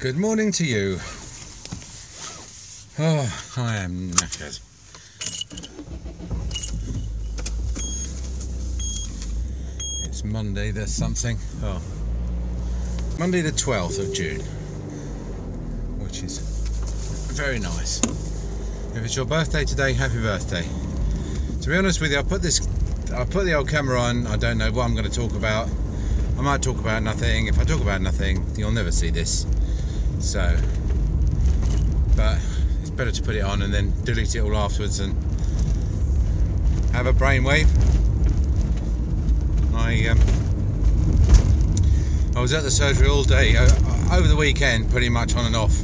Good morning to you. Oh, I am knackered. It's Monday, there's something. Oh. Monday the 12th of June, which is very nice. If it's your birthday today, happy birthday. To be honest with you, I put this, I put the old camera on. I don't know what I'm going to talk about. I might talk about nothing. If I talk about nothing, you'll never see this. So, but it's better to put it on and then delete it all afterwards and have a brainwave. I um, I was at the surgery all day uh, over the weekend, pretty much on and off.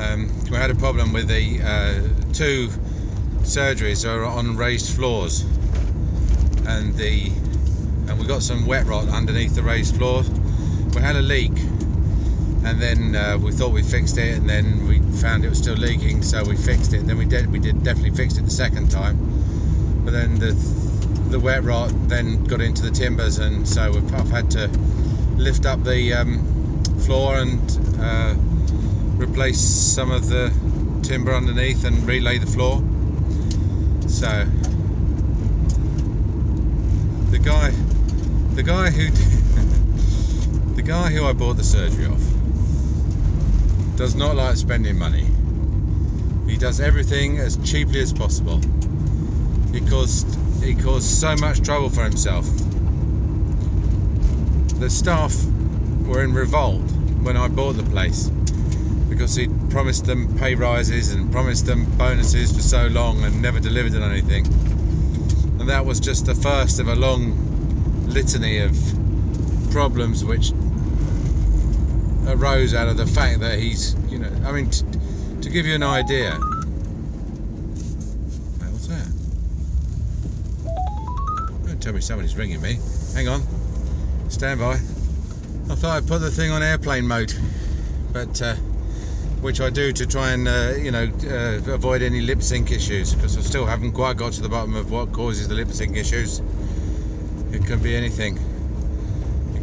Um, we had a problem with the uh, two surgeries are on raised floors, and the and we got some wet rot underneath the raised floor. We had a leak, and then uh, we thought we fixed it, and then we found it was still leaking, so we fixed it. Then we did we did definitely fixed it the second time, but then the the wet rot then got into the timbers, and so I've had to lift up the um, floor and uh, replace some of the timber underneath and relay the floor. So the guy, the guy who, the guy who I bought the surgery off, does not like spending money. He does everything as cheaply as possible. He caused he caused so much trouble for himself. The staff were in revolt when I bought the place because he promised them pay rises and promised them bonuses for so long and never delivered on anything. And that was just the first of a long litany of problems which arose out of the fact that he's, you know, I mean, to give you an idea, what's that? Don't tell me somebody's ringing me. Hang on, stand by. I thought I'd put the thing on airplane mode, but uh, which I do to try and uh, you know uh, avoid any lip sync issues because I still haven't quite got to the bottom of what causes the lip sync issues. It could be anything.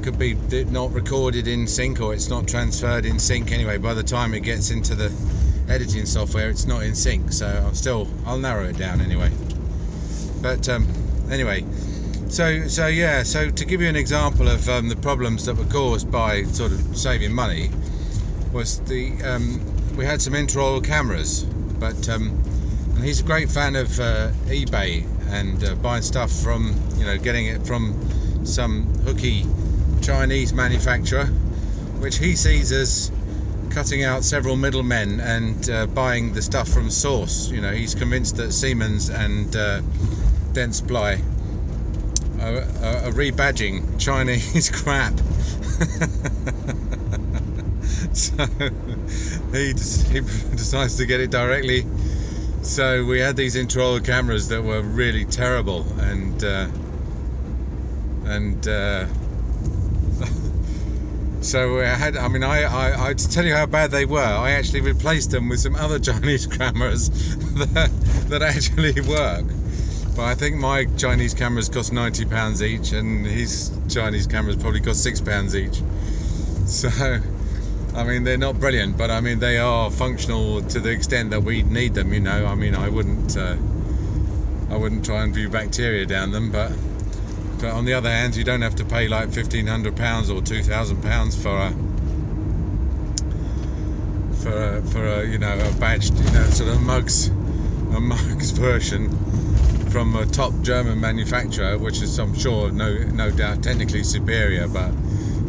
Could be not recorded in sync or it's not transferred in sync anyway. By the time it gets into the editing software, it's not in sync. So I'll still I'll narrow it down anyway. But um, anyway, so so yeah. So to give you an example of um, the problems that were caused by sort of saving money was the um, we had some intraoral cameras, but um, and he's a great fan of uh, eBay and uh, buying stuff from you know getting it from some hooky Chinese manufacturer, which he sees as cutting out several middlemen and uh, buying the stuff from source. You know, he's convinced that Siemens and uh, Dentsply are, are, are rebadging Chinese crap. so he, he decides to get it directly. So we had these intraoral cameras that were really terrible, and uh, and uh, so I had. I mean, I, I I to tell you how bad they were, I actually replaced them with some other Chinese cameras that that actually work. But I think my Chinese cameras cost ninety pounds each, and his Chinese cameras probably cost six pounds each. So. I mean, they're not brilliant, but I mean, they are functional to the extent that we need them. You know, I mean, I wouldn't, uh, I wouldn't try and view bacteria down them, but, but on the other hand, you don't have to pay like fifteen hundred pounds or two thousand pounds for a, for a, for a, you know, a badged, you know, sort of mugs, a mugs version from a top German manufacturer, which is, I'm sure, no, no doubt, technically superior, but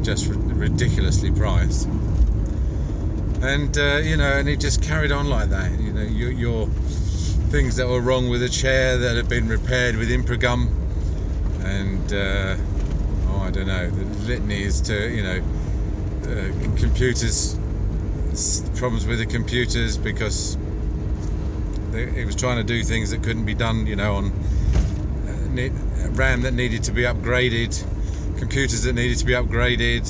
just ridiculously priced and uh, you know, and it just carried on like that. You know, your, your, things that were wrong with a chair that had been repaired with Impregum, and uh, oh, I don't know, the litany is to you know, uh, computers, problems with the computers because they, it was trying to do things that couldn't be done, you know, on uh, RAM that needed to be upgraded, computers that needed to be upgraded.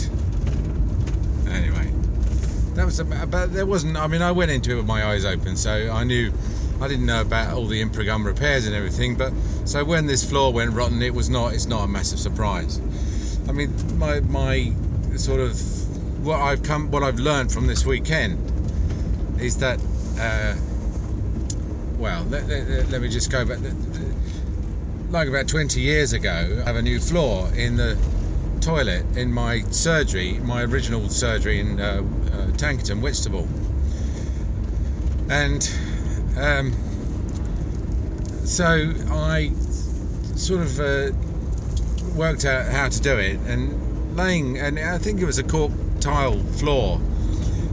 Anyway that was about there wasn't i mean i went into it with my eyes open so i knew i didn't know about all the impregum repairs and everything but so when this floor went rotten it was not it's not a massive surprise i mean my my sort of what I've come, what I've learned from this weekend is that, uh, well, let, let, let, me just go back. Like about 20 years ago, I have a new floor in the toilet in my surgery, my original surgery in uh, uh, Tankerton, Whitstable, and um, so I sort of uh, worked out how to do it and laying and I think it was a cork tile floor.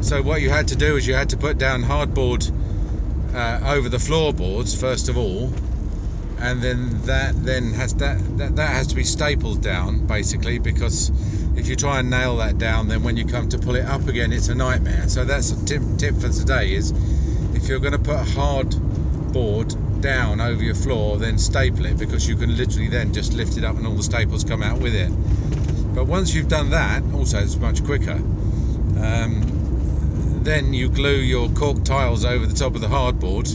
So what you had to do is you had to put down hardboard uh, over the floorboards first of all and then that then has that, that that has to be stapled down basically because if you try and nail that down then when you come to pull it up again it's a nightmare. So that's a tip, tip for today is if you're going to put a hard board down over your floor, then staple it because you can literally then just lift it up and all the staples come out with it. But once you've done that, also it's much quicker. Um, then you glue your cork tiles over the top of the hardboard,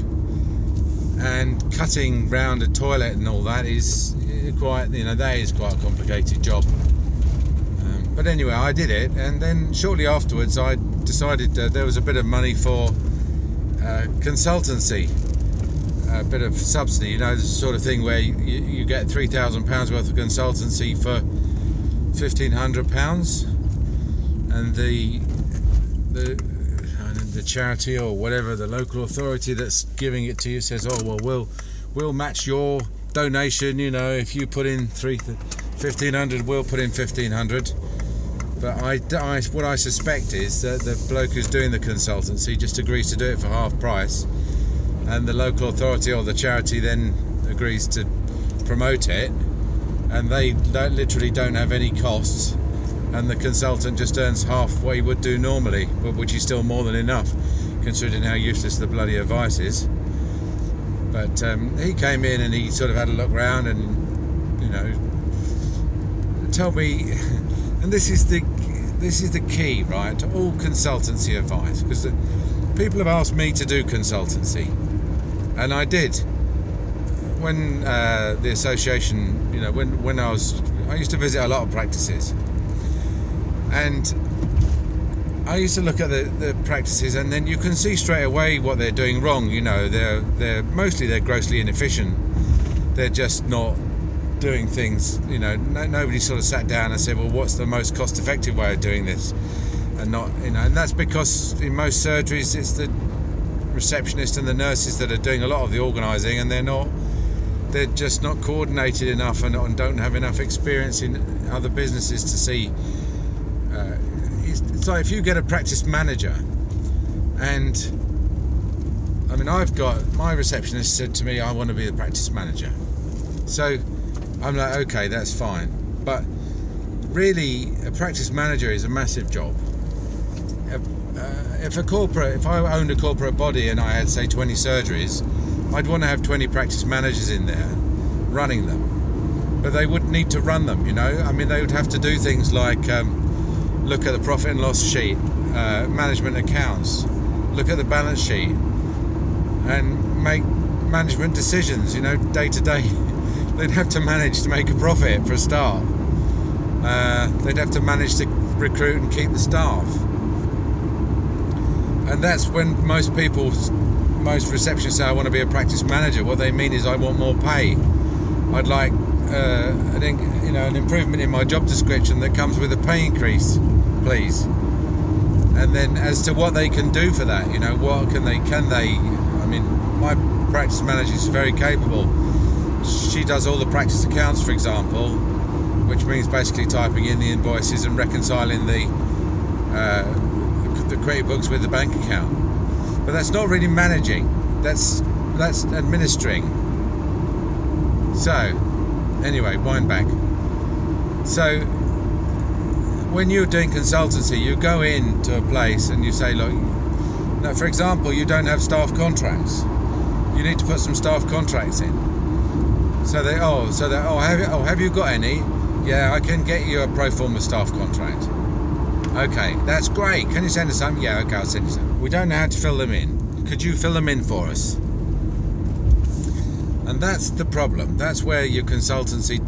and cutting round a toilet and all that is quite, you know, that is quite a complicated job. Um, but anyway, I did it, and then shortly afterwards, I decided uh, there was a bit of money for uh, consultancy a bit of subsidy, you know, the sort of thing where you, you get three thousand pounds worth of consultancy for fifteen hundred pounds, and the the the charity or whatever the local authority that's giving it to you says, oh well, we'll we'll match your donation. You know, if you put in three fifteen hundred, we'll put in fifteen hundred. But I, I, what I suspect is that the bloke who's doing the consultancy just agrees to do it for half price and the local authority or the charity then agrees to promote it and they don't, literally don't have any costs and the consultant just earns half what he would do normally which is still more than enough considering how useless the bloody advice is. But um, he came in and he sort of had a look around and you know told me and this is the this is the key right to all consultancy advice because people have asked me to do consultancy and I did when uh, the association, you know, when when I was, I used to visit a lot of practices, and I used to look at the, the practices, and then you can see straight away what they're doing wrong. You know, they're they're mostly they're grossly inefficient. They're just not doing things. You know, no, nobody sort of sat down and said, well, what's the most cost-effective way of doing this? And not, you know, and that's because in most surgeries it's the receptionists and the nurses that are doing a lot of the organising, and they're not. They're just not coordinated enough and, and don't have enough experience in other businesses to see. Uh, it's, it's like if you get a practice manager, and I mean, I've got my receptionist said to me, I want to be the practice manager. So I'm like, okay, that's fine. But really, a practice manager is a massive job uh, if a corporate, if I owned a corporate body and I had say 20 surgeries, I'd want to have 20 practice managers in there running them. But they wouldn't need to run them, you know. I mean, they would have to do things like um, look at the profit and loss sheet, uh, management accounts, look at the balance sheet, and make management decisions, you know, day to day. They'd have to manage to make a profit for a start. Uh, they'd have to manage to recruit and keep the staff and that's when most people, most receptionists say, I want to be a practice manager. What they mean is, I want more pay. I'd like uh, an, you know, an improvement in my job description that comes with a pay increase, please. And then as to what they can do for that, you know, what can they, can they, I mean, my practice manager is very capable. She does all the practice accounts, for example, which means basically typing in the invoices and reconciling the uh, the credit books with the bank account. But that's not really managing. That's that's administering. So, anyway, wind back. So, when you're doing consultancy, you go in to a place and you say, look, now, for example, you don't have staff contracts. You need to put some staff contracts in. So they, oh, so they, oh, have you, oh, have you got any? Yeah, I can get you a pro forma staff contract. Okay, that's great. Can you send us some? Yeah, okay, I'll send you some. We don't know how to fill them in. Could you fill them in for us? And that's the problem. That's where your consultancy,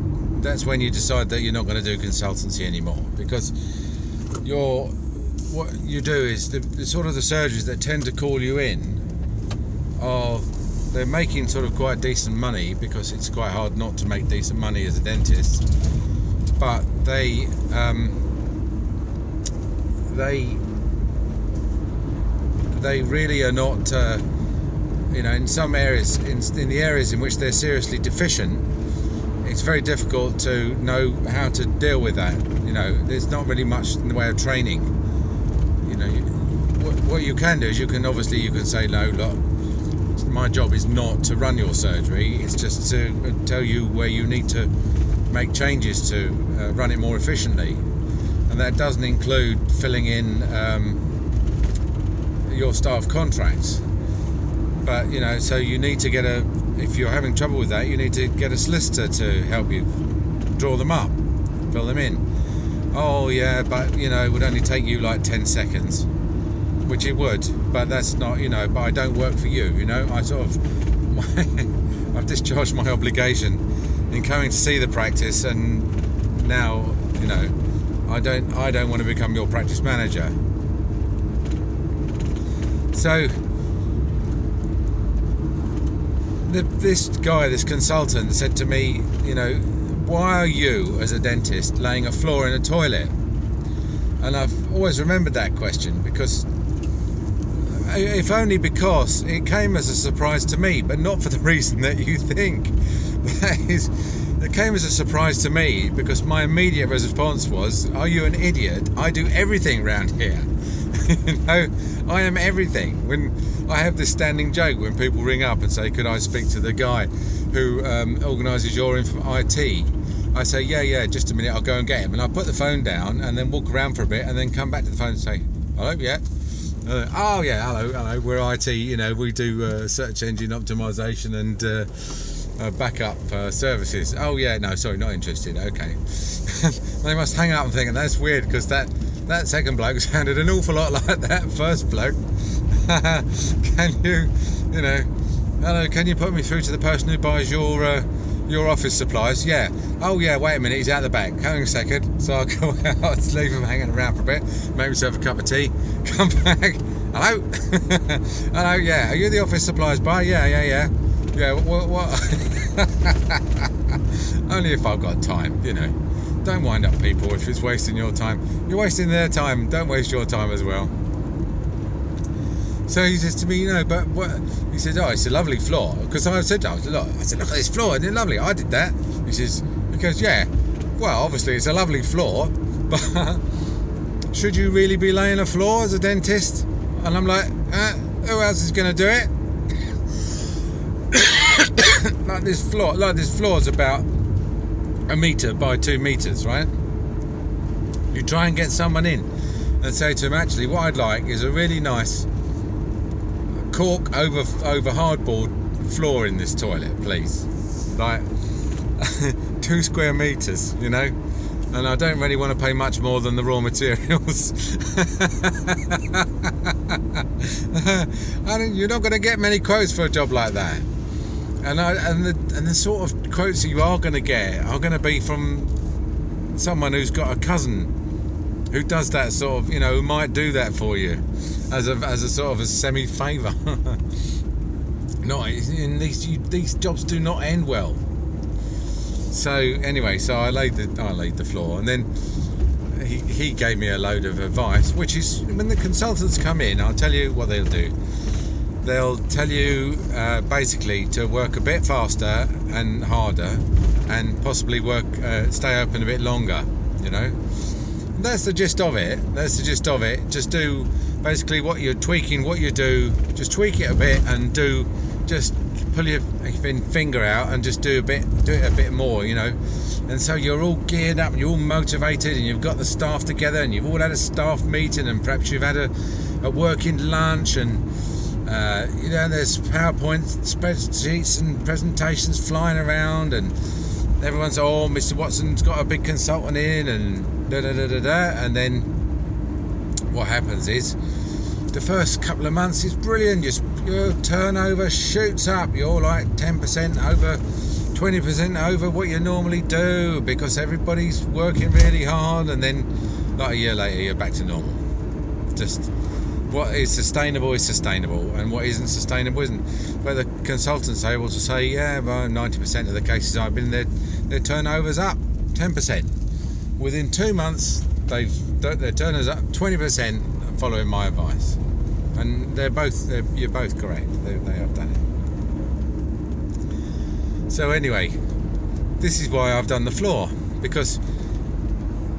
that's when you decide that you're not going to do consultancy anymore because you're what you do is the, the sort of the surgeries that tend to call you in are they're making sort of quite decent money because it's quite hard not to make decent money as a dentist. But they um, they they really are not. Uh, you know, in some areas, in, in the areas in which they're seriously deficient, it's very difficult to know how to deal with that. You know, there's not really much in the way of training. You know, you, what, what, you can do is you can obviously you can say no, look, my job is not to run your surgery. It's just to tell you where you need to make changes to uh, run it more efficiently, and that doesn't include filling in um, your staff contracts. But you know, so you need to get a if you're having trouble with that, you need to get a solicitor to help you draw them up, fill them in. Oh yeah, but you know, it would only take you like 10 seconds, which it would, but that's not, you know, but I don't work for you, you know, I sort of, I've discharged my obligation in coming to see the practice and now, you know, I don't, I don't want to become your practice manager. So, the, this guy, this consultant, said to me, you know, why are you, as a dentist, laying a floor in a toilet? And I've always remembered that question because, if only because it came as a surprise to me, but not for the reason that you think. It came as a surprise to me because my immediate response was, "Are you an idiot? I do everything around here." you know, I am everything. When I have this standing joke when people ring up and say, "Could I speak to the guy who um, organises your inf- IT?" I say, "Yeah, yeah, just a minute. I'll go and get him." And I put the phone down and then walk around for a bit and then come back to the phone and say, "Hello, yeah." Uh, oh yeah, hello, hello. We're IT. You know, we do uh, search engine optimization and uh, uh backup uh, services. Oh yeah, no, sorry, not interested. Okay. they must hang up and think, that's weird because that that second bloke sounded an awful lot like that first bloke. can you, you know, hello, can you put me through to the person who buys your uh, your office supplies? Yeah. Oh yeah, wait a minute, he's out the back. Hang on a second. So I'll go out, leave him hanging around for a bit, make myself a cup of tea, come back. Hello? hello, yeah. Are you the office supplies buyer? Yeah, yeah, yeah. Yeah, what? what? Only if I've got time, you know. Don't wind up people if it's wasting your time. You're wasting their time. Don't waste your time as well. So he says to me, you know, but what? He says, oh, it's a lovely floor. Because I said, I said, look, I said, look at this floor, isn't it lovely? I did that. He says, because yeah, well, obviously it's a lovely floor, but should you really be laying a floor as a dentist? And I'm like, uh, who else is going to do it? like this floor, like this floor is about a meter by two meters, right? You try and get someone in and say to him, actually, what I'd like is a really nice cork over over hardboard floor in this toilet, please. Like two square meters, you know. And I don't really want to pay much more than the raw materials. you're not going to get many quotes for a job like that and I, and the and the sort of quotes that you are going to get are going to be from someone who's got a cousin who does that sort of you know who might do that for you as a as a sort of a semi favour. in these you, these jobs do not end well. So anyway, so I laid the I laid the floor, and then he, he gave me a load of advice, which is when the consultants come in, I'll tell you what they'll do they'll tell you uh, basically to work a bit faster and harder and possibly work uh, stay open a bit longer you know that's the gist of it that's the gist of it just do basically what you're tweaking what you do just tweak it a bit and do just pull your finger out and just do a bit do it a bit more you know and so you're all geared up and you're all motivated and you've got the staff together and you've all had a staff meeting and perhaps you've had a, a working lunch and uh, you know, there's PowerPoint spreadsheets and presentations flying around, and everyone's oh, Mr. Watson's got a big consultant in, and da da da da da. And then what happens is the first couple of months is brilliant. Your, your turnover shoots up. You're like 10% over, 20% over what you normally do because everybody's working really hard, and then like a year later, you're back to normal. just what is sustainable is sustainable, and what isn't sustainable isn't. But the consultants are able to say, yeah, well, 90% of the cases I've been there, their turnovers up 10%. Within two months, they've their turnovers up 20% following my advice, and they're both they're, you're both correct. They, they have done it. So anyway, this is why I've done the floor because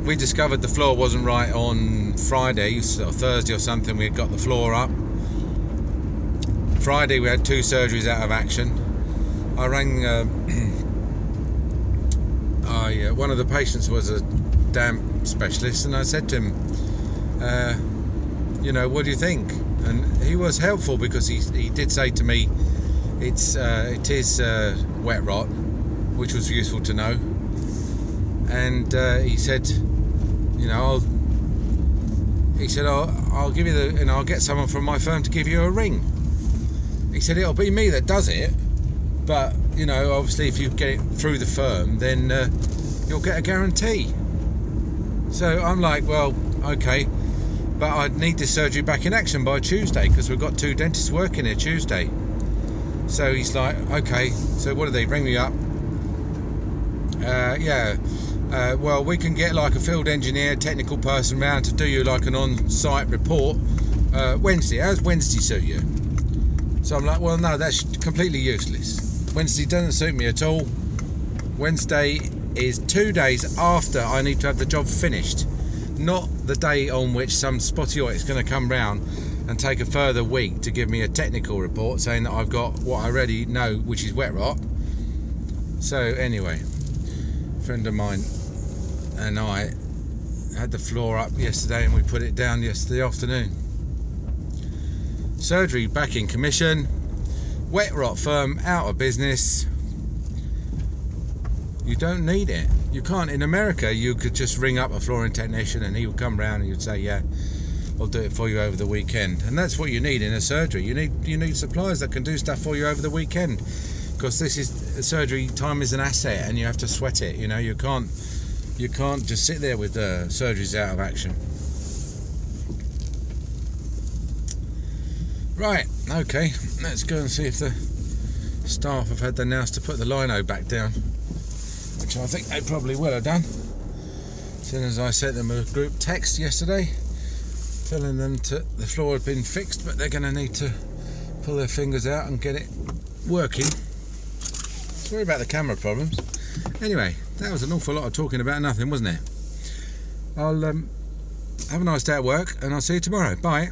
we discovered the floor wasn't right on Friday or Thursday or something. We had got the floor up. Friday we had two surgeries out of action. I rang. Uh, I, uh, one of the patients was a damp specialist, and I said to him, uh, "You know, what do you think?" And he was helpful because he, he did say to me, "It's uh, it is uh, wet rot," which was useful to know. And uh, he said, you know, I'll, he said, I'll, I'll give you the, and I'll get someone from my firm to give you a ring. He said, it'll be me that does it, but, you know, obviously if you get it through the firm, then uh, you'll get a guarantee. So I'm like, well, okay, but I need this surgery back in action by Tuesday because we've got two dentists working here Tuesday. So he's like, okay, so what do they ring me up? Uh, yeah, uh, well, we can get like a field engineer, technical person round to do you like an on-site report uh, Wednesday. How's Wednesday suit you? So I'm like, well, no, that's completely useless. Wednesday doesn't suit me at all. Wednesday is two days after I need to have the job finished, not the day on which some spotty is going to come round and take a further week to give me a technical report saying that I've got what I already know, which is wet rot. So anyway, friend of mine and I had the floor up yesterday and we put it down yesterday afternoon. Surgery back in commission, wet rot firm out of business. You don't need it. You can't. In America, you could just ring up a flooring technician and he would come round and you'd say, "Yeah, I'll do it for you over the weekend." And that's what you need in a surgery. You need you need suppliers that can do stuff for you over the weekend because this is surgery time is an asset and you have to sweat it. You know, you can't you can't just sit there with uh, surgeries out of action. Right, okay, let's go and see if the staff have had the nous to put the lino back down, which I think they probably will have done. As soon as I sent them a group text yesterday, telling them to, the floor had been fixed, but they're going to need to pull their fingers out and get it working. Sorry about the camera problems. Anyway, that was an awful lot of talking about nothing, wasn't it? I'll um, have a nice day at work and I'll see you tomorrow. Bye.